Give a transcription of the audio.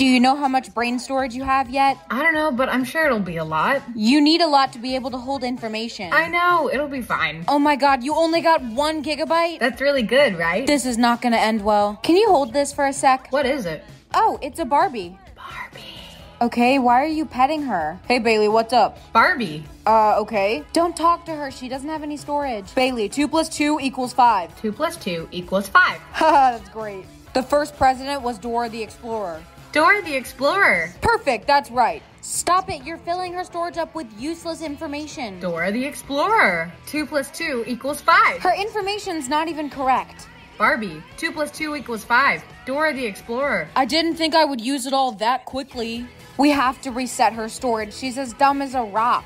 Do you know how much brain storage you have yet? I don't know, but I'm sure it'll be a lot. You need a lot to be able to hold information. I know, it'll be fine. oh my god, you only got one gigabyte? That's really good, right? This is not gonna end well. Can you hold this for a sec? what is it? Oh, it's a Barbie. Barbie. Okay, why are you petting her? Hey Bailey, what's up? Barbie. Uh, okay. Don't talk to her. She doesn't have any storage. Bailey, 2 plus 2 equals 5. 2 plus 2 equals 5. Haha, that's great. The first president was Dora the Explorer. Dora the Explorer. Perfect, that's right. Stop it, you're filling her storage up with useless information. Dora the Explorer. 2 plus 2 equals 5. Her information's not even correct. Barbie. 2 plus 2 equals 5. Dora the Explorer. I didn't think I would use it all that quickly. We have to reset her storage. She's as dumb as a rock.